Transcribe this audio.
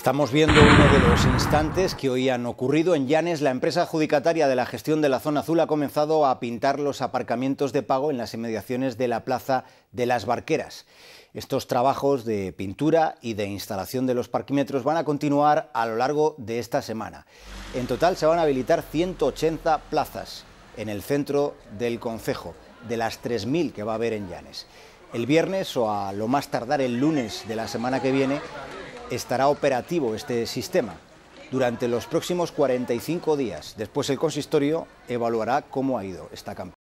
Estamos viendo uno de los instantes que hoy han ocurrido en Llanes. La empresa adjudicataria de la gestión de la zona azul ha comenzado a pintar los aparcamientos de pago en las inmediaciones de la plaza de las Barqueras. Estos trabajos de pintura y de instalación de los parquímetros van a continuar a lo largo de esta semana. En total se van a habilitar 180 plazas en el centro del concejo, de las 3.000 que va a haber en Llanes. El viernes o a lo más tardar el lunes de la semana que viene estará operativo este sistema durante los próximos 45 días. Después el consistorio evaluará cómo ha ido esta campaña.